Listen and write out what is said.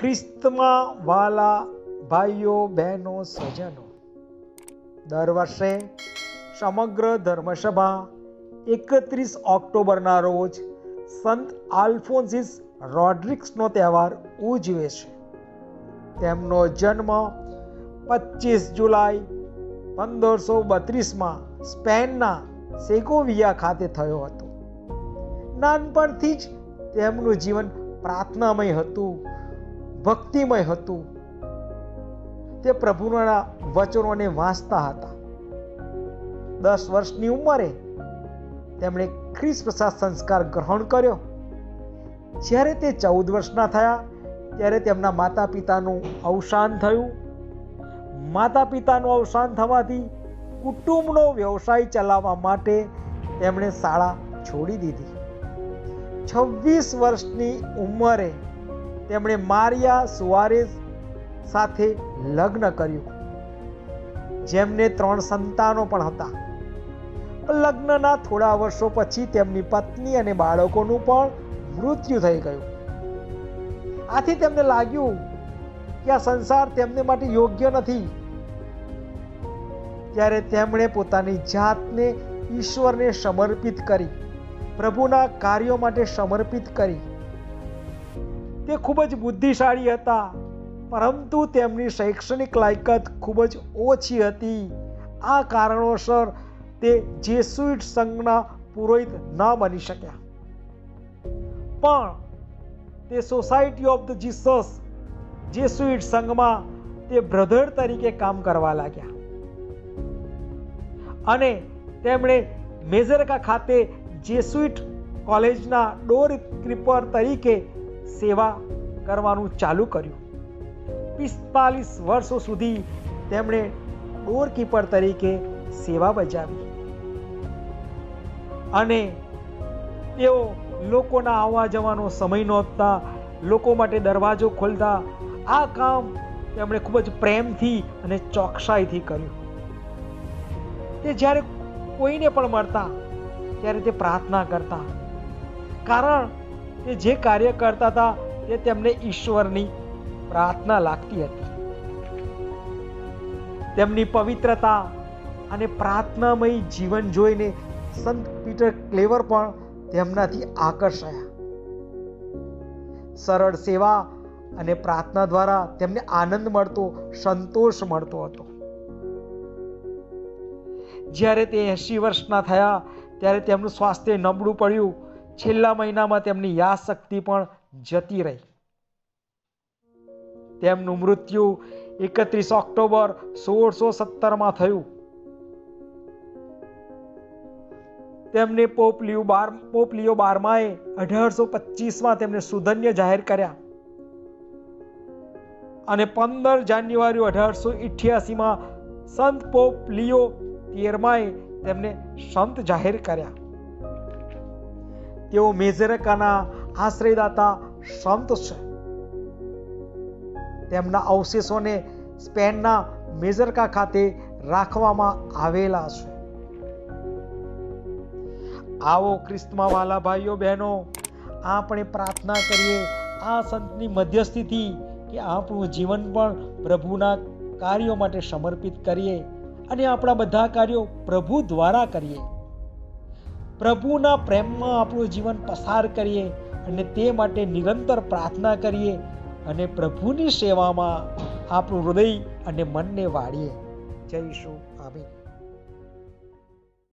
ખ્રિસ્તમાં વાલા ભાઈઓ, બહેનો, સ્વજનો, દર વર્ષે સમગ્ર ધર્મસભા એકત્રીસ ઓક્ટોબરના રોજ સંત આલ્ફોન્સિસ રોડ્રિક્સનો તહેવાર ઉજવે છે. તેમનો જન્મ પચીસ જુલાઈ પંદરસો બત્રીસમાં સ્પેનના સેગોવિયા ખાતે થયો હતો. નાનપણથી જ તેમનું જીવન પ્રાર્થનામય હતું. ભક્તિમય હતું. તે પ્રભુના વચનોને વાંચતા હતા. દસ વર્ષની ઉંમરે તેમણે ખ્રિસ્ત પ્રસાદ સંસ્કાર ગ્રહણ કર્યો. જ્યારે તે ચૌદ વર્ષના થયા, ત્યારે તેમના માતા પિતાનું અવસાન થયું. માતા પિતાનું અવસાન થવાથી કુટુંબનો વ્યવસાય ચલાવવા માટે તેમણે શાળા છોડી દીધી. છવ્વીસ વર્ષની ઉંમરે તેમણે મારિયા સુવારેઝ સાથે લગ્ન કર્યું. જેમને ત્રણ સંતાનો પણ હતા. લગ્નના થોડા વર્ષો પછી તેમની પત્ની અને બાળકોનું પણ મૃત્યુ થઈ ગયું. આથી તેમને લાગ્યું કે આ સંસાર તેમને માટે યોગ્ય નથી. ત્યારે તેમણે પોતાની જાતને ઈશ્વરને સમર્પિત કરી, પ્રભુના કાર્યો માટે સમર્પિત કરી. તે ખૂબ જ બુદ્ધિશાળી હતા. પરંતુ તેમની શૈક્ષણિક લાયકાત ખૂબ જ ઓછી હતી. આ કારણોસર તે જેસુઇટ સંઘના પુરોહિત ન બની શક્યા. પણ તે society of the Jesus Jesuit સંઘમાં તે બ્રધર તરીકે કામ કરવા લાગ્યા. અને તેમણે મેઝરકા ખાતે જેસુઇટ કોલેજના ડોર ક્રીપર તરીકે સેવા કરવાનું ચાલુ કર્યું. પિસ્તાલીસ વર્ષો સુધી તેમણે ડોરકીપર તરીકે સેવા બજાવી. અને તેઓ લોકોના આવવા જવાનો સમય નહોતા, લોકો માટે દરવાજો ખોલતા આ કામ તેમણે ખૂબ જ પ્રેમથી અને ચોકસાઈથી કર્યું. તે જ્યારે કોઈને પણ મળતા, ત્યારે તે પ્રાર્થના કરતા. કારણ તે જે કાર્ય કરતા હતા તે તેમને ઈશ્વરની પ્રાર્થના લાગતી હતી. તેમની પવિત્રતા અને પ્રાર્થનામય જીવન જોઈને સંત પીટર ક્લેવર પણ તેમનાથી આકર્ષાયા. સરળ સેવા અને પ્રાર્થના દ્વારા તેમને આનંદ મળતો, સંતોષ મળતો હતો. જ્યારે તે એંશી વર્ષના થયા, ત્યારે તેમનું સ્વાસ્થ્ય નબળું પડ્યું છેલ્લા મહિનામાં તેમની યાદ શક્તિ પણ જતી રહી. તેમનું મૃત્યુ એકત્રીસ ઓક્ટોબર સોળસો સત્તરમાં થયું. તેમને પોપ લિયો બાર પોપ લિયો બારમાએ અઢારસો પચીસમાં તેમને સુધન્ય જાહેર કર્યા. અને પંદર જાન્યુઆરી અઢારસો ઇઠ્યાસીમાં સંત પોપ લિયો તેરમાએ તેમને સંત જાહેર કર્યા. તેઓ મેઝરકાના આશ્રયદાતા સંત છે. તેમના અવશેષોને સ્પેનના મેઝરકા ખાતે રાખવામાં આવેલા છે. આવો ખ્રિસ્તમાં વાલા ભાઈઓ, બહેનો, આપણે પ્રાર્થના કરીએ આ સંતની મધ્યસ્થીથી કે આપણું જીવન પણ પ્રભુના કાર્યો માટે સમર્પિત કરીએ અને આપણા બધા કાર્યો પ્રભુ દ્વારા કરીએ. પ્રભુના પ્રેમમાં આપણું જીવન પસાર કરીએ અને તે માટે નિરંતર પ્રાર્થના કરીએ અને પ્રભુની સેવામાં આપણું હૃદય અને મનને વાળીએ. જઈશું આમીન.